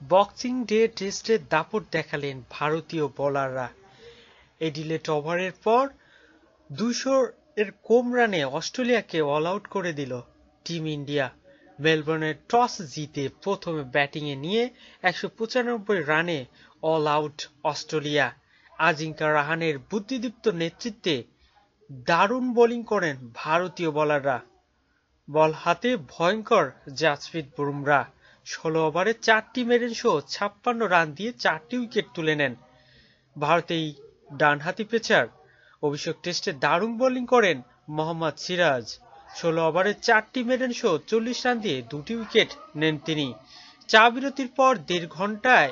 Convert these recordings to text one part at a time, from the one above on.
Boxing day টেস্টে দাপট দেখালেন ভারতীয় বোলাররা। এডিলেট ওভারের পর দুশো এর কম রানে অস্ট্রেলিয়াকে অল আউট করে দিল টিম ইন্ডিয়া। মেলবোর্নের টস জিতে প্রথমে ব্যাটিংয়ে নিয়ে একশো পঁচানব্বই রানে অল আউট অস্ট্রেলিয়া। আজিঙ্কা রাহানের বুদ্ধিদীপ্ত নেতৃত্বে দারুণ বোলিং করেন ভারতীয় বোলাররা। বল হাতে ভয়ঙ্কর জাসপ্রীত বুমরা। ষোলো ওভারে চারটি মেরেন শো ছাপ্পান্ন রান দিয়ে চারটি উইকেট তুলে নেন। ভারতেই ডানহাতি পেচার অভিষেক টেস্টে দারুণ বোলিং করেন মোহাম্মদ সিরাজ। ষোলো ওভারে চারটি মেডেন শো চল্লিশ রান দিয়ে দুটি উইকেট নেন তিনি। চা বিরতির পর দেড় ঘন্টায়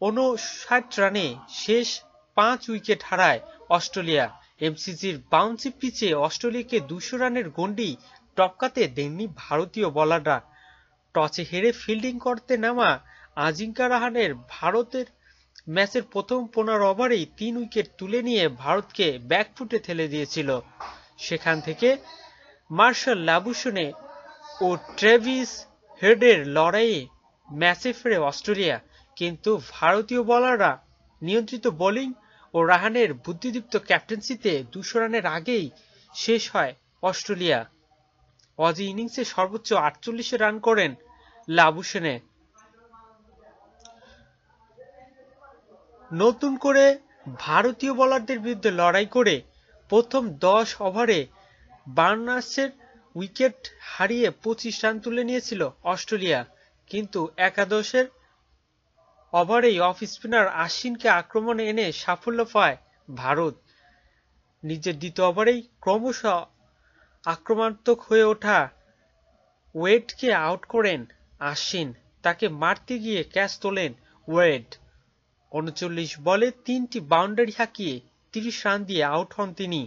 উনষাট রানে শেষ পাঁচ উইকেট হারায় অস্ট্রেলিয়া। এমসিজির বাউন্সি পিচে অস্ট্রেলিয়াকে দুশো রানের গন্ডি টপকাতে দেননি ভারতীয় বোলাররা। টসে হেরে ফিল্ডিং করতে নামা আজিঙ্কা রাহানের ভারতের ম্যাচের প্রথম পনেরো ওভারেই তিন উইকেট তুলে নিয়ে ভারতকে ব্যাকফুটে ঠেলে দিয়েছিল। সেখান থেকে মার্শাল লাবুসনে ও ট্রেভিস হেডের লড়াইয়ে ম্যাচে ফেরে অস্ট্রেলিয়া। কিন্তু ভারতীয় বোলাররা নিয়ন্ত্রিত বোলিং ও রাহানের বুদ্ধিদীপ্ত ক্যাপ্টেন্সিতে দুশো রানের আগেই শেষ হয় অস্ট্রেলিয়া। অজি ইনিংসে সর্বোচ্চ আটচল্লিশে রান করেন লাবুসেনে নতুন করে ভারতীয় বোলারদের বিরুদ্ধে লড়াই করে প্রথম দশ ওভারে বার্নার্সের উইকেট হারিয়ে পঁচিশ রান তুলে নিয়েছিল অস্ট্রেলিয়া। কিন্তু একাদশের ওভারেই অফ স্পিনার আশ্বিনকে আক্রমণে এনে সাফল্য পায় ভারত। নিজের দ্বিতীয় ওভারেই ক্রমশ আক্রমণাত্মক হয়ে ওঠা ওয়েটকে আউট করেন আশ্বিন তাকে মারতে গিয়ে ক্যাচ তোলেন ওয়েড। উনচল্লিশ বলে তিনটি বাউন্ডারি হাঁকিয়ে তিরিশ রান দিয়ে আউট হন তিনি।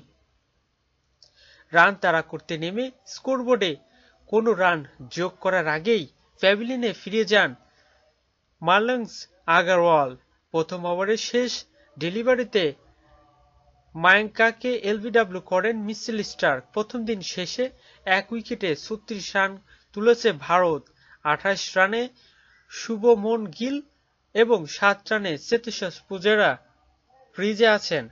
রান তাড়া করতে নেমে স্কোরবোর্ডে কোনো রান যোগ করার আগেই প্যাভিলিয়নে ফিরে যান মার্লংস আগারওয়াল। প্রথম ওভারের শেষ ডেলিভারিতে মায়াঙ্কাকে এলবিডাব্লিউ করেন মিসেল স্টার প্রথম দিন শেষে এক উইকেটে ছত্রিশ রান তুলেছে ভারত। আঠাশ রানে শুভমন গিল এবং সাত রানে চেতেশ্বর পূজারা ক্রিজে আছেন।